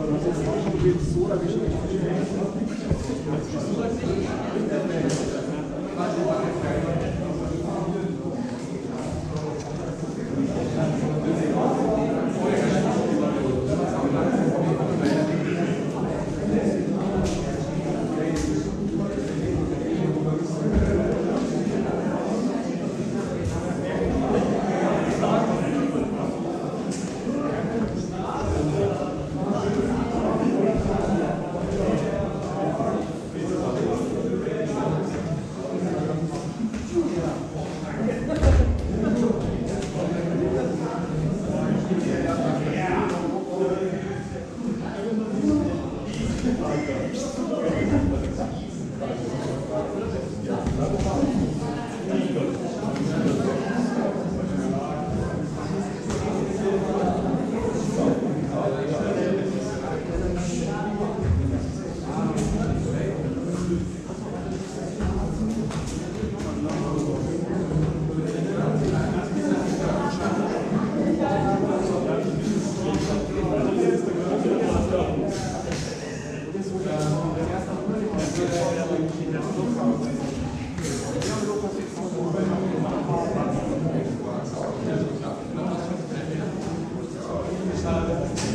Vocês são é uma emissora, deixa eu Thank you. Thank you.